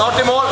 not anymore